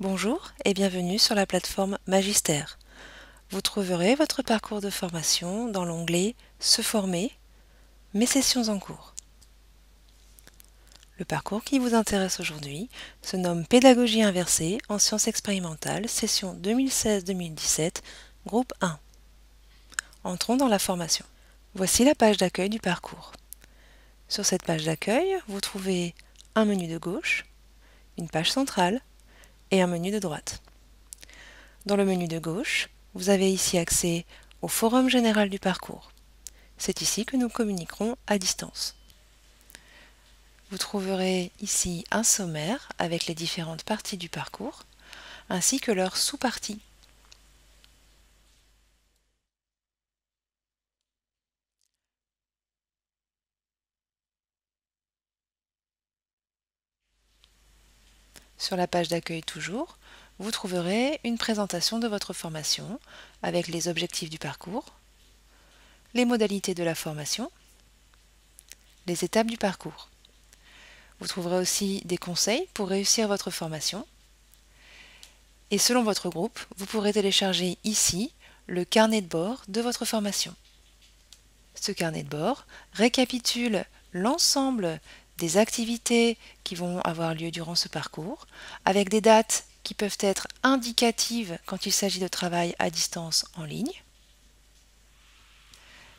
Bonjour et bienvenue sur la plateforme Magister. Vous trouverez votre parcours de formation dans l'onglet Se former, Mes sessions en cours. Le parcours qui vous intéresse aujourd'hui se nomme Pédagogie inversée en sciences expérimentales, session 2016-2017, groupe 1. Entrons dans la formation. Voici la page d'accueil du parcours. Sur cette page d'accueil, vous trouvez un menu de gauche, une page centrale et un menu de droite. Dans le menu de gauche, vous avez ici accès au forum général du parcours. C'est ici que nous communiquerons à distance. Vous trouverez ici un sommaire avec les différentes parties du parcours, ainsi que leurs sous-parties. Sur la page d'accueil toujours, vous trouverez une présentation de votre formation avec les objectifs du parcours, les modalités de la formation, les étapes du parcours. Vous trouverez aussi des conseils pour réussir votre formation. Et selon votre groupe, vous pourrez télécharger ici le carnet de bord de votre formation. Ce carnet de bord récapitule l'ensemble des activités qui vont avoir lieu durant ce parcours, avec des dates qui peuvent être indicatives quand il s'agit de travail à distance en ligne,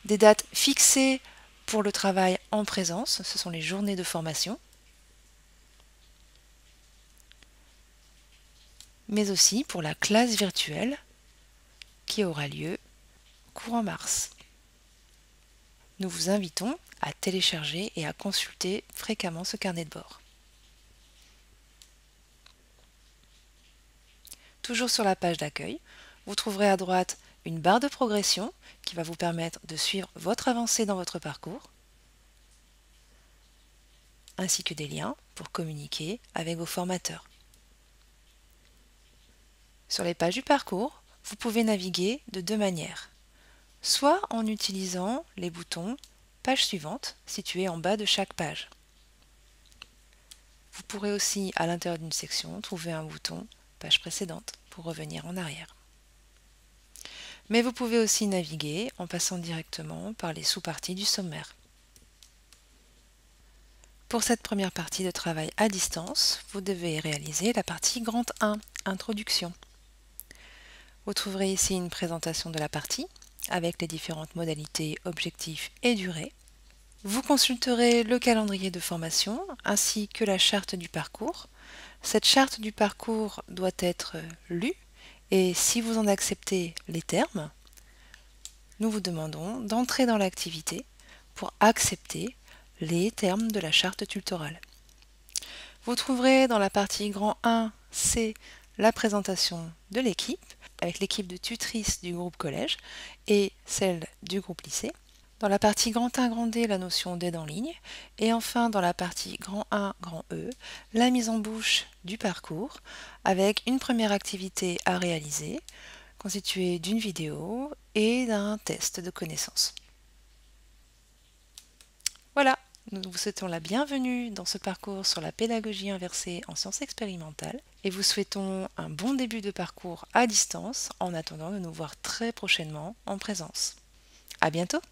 des dates fixées pour le travail en présence, ce sont les journées de formation, mais aussi pour la classe virtuelle qui aura lieu courant mars. Nous vous invitons à télécharger et à consulter fréquemment ce carnet de bord. Toujours sur la page d'accueil, vous trouverez à droite une barre de progression qui va vous permettre de suivre votre avancée dans votre parcours, ainsi que des liens pour communiquer avec vos formateurs. Sur les pages du parcours, vous pouvez naviguer de deux manières, soit en utilisant les boutons Page suivante située en bas de chaque page. Vous pourrez aussi, à l'intérieur d'une section, trouver un bouton Page précédente pour revenir en arrière. Mais vous pouvez aussi naviguer en passant directement par les sous-parties du sommaire. Pour cette première partie de travail à distance, vous devez réaliser la partie Grand 1, Introduction. Vous trouverez ici une présentation de la partie, avec les différentes modalités, objectifs et durée. Vous consulterez le calendrier de formation ainsi que la charte du parcours. Cette charte du parcours doit être lue et si vous en acceptez les termes, nous vous demandons d'entrer dans l'activité pour accepter les termes de la charte tutorale. Vous trouverez dans la partie grand 1 C la présentation de l'équipe avec l'équipe de tutrices du groupe collège et celle du groupe lycée. Dans la partie grand 1, grand D, la notion d'aide en ligne. Et enfin, dans la partie grand 1, grand E, la mise en bouche du parcours avec une première activité à réaliser constituée d'une vidéo et d'un test de connaissances. Voilà, nous vous souhaitons la bienvenue dans ce parcours sur la pédagogie inversée en sciences expérimentales et vous souhaitons un bon début de parcours à distance en attendant de nous voir très prochainement en présence. À bientôt!